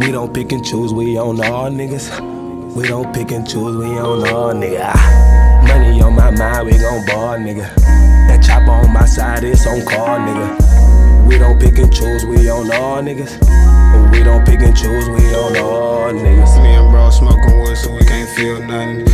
We don't pick and choose, we on all niggas. We don't pick and choose, we on all nigga. Ah, Money on my mind, we gon' ball nigga. That chopper on my side, it's on call nigga. We don't pick and choose, we on all niggas. We don't pick and choose, we on all niggas. Me and bro smoking wood so we can't feel nothing.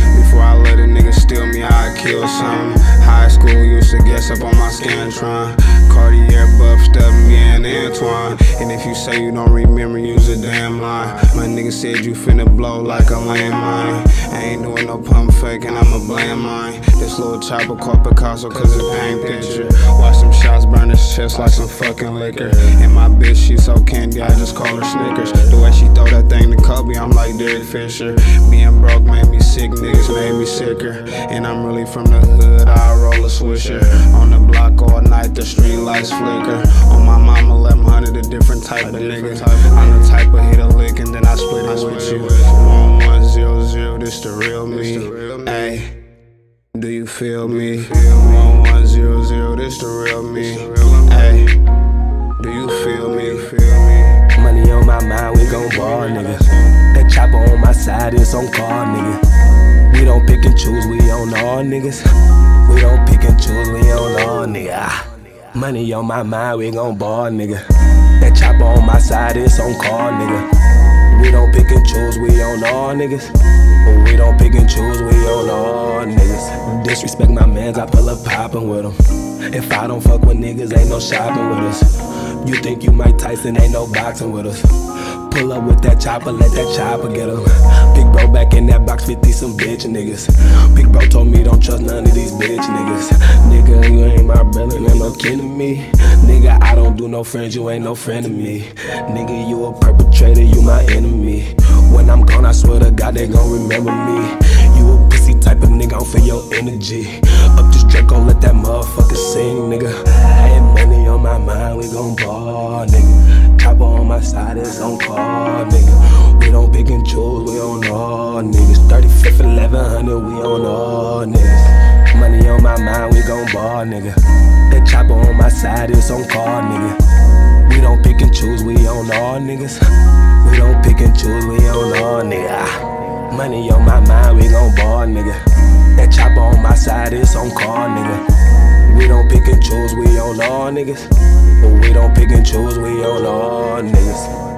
Steal me, I'd kill something. High school used to guess up on my Scantron. Cartier buffed up me and Antoine. And if you say you don't remember, use a damn lie. My nigga said you finna blow like a landmine. I ain't doing no pump faking, I'ma blame mine. This little chopper called Picasso cause it paint picture. Chest like some fucking liquor. And my bitch, she so candy, I just call her Snickers. The way she throw that thing to Kobe, I'm like Derek Fisher. Being broke made me sick, niggas made me sicker. And I'm really from the hood, I roll a swisher. On the block all night, the street lights flicker. On my mama, 1100, a different type of nigga. I'm the type of hit a lick and then I split it with you. One one zero zero, this the real me. Ayy. Do you feel me? One one zero zero, this the real me. Do you feel me? Money on my mind, we gon' ball, nigga. That chopper on my side, it's on call, nigga. We don't pick and choose, we on all niggas. We don't pick and choose, we on all nigga. Ah. Money on my mind, we gon' ball, nigga. That chopper on my side, it's on call, nigga. We don't pick and choose, we on all niggas. We don't pick and choose, we on all niggas. Disrespect my mans, I pull up poppin' with them. If I don't fuck with niggas, ain't no shopping with us. You think you Mike Tyson, ain't no boxing with us. Pull up with that chopper, let that chopper get him. Big bro back in that box, 50 some bitch niggas. Big bro told me don't trust none of these bitch niggas. Nigga, you ain't my brother, ain't no kin to me. Nigga, I don't do no friends, you ain't no friend of me. Nigga, you a perpetrator, you my enemy. When I'm gone, I swear to God, they gon' remember me. You a pussy type of nigga, I don't feel your energy. Up this Drake, gon' let that motherfucker sing, nigga. I money on my mind, on call. We don't pick and choose, we on all niggas. 35th, 1100, we on all niggas. Money on my mind, we gon' ball, nigga. That chopper on my side, it's on call, nigga. We don't pick and choose, we on all niggas. We don't pick and choose, we on all nigga. Ah. Money on my mind, we gon' ball, nigga. That chopper on my side, it's on call, nigga. We don't pick and choose, we on all niggas. We don't pick and choose, we on all niggas.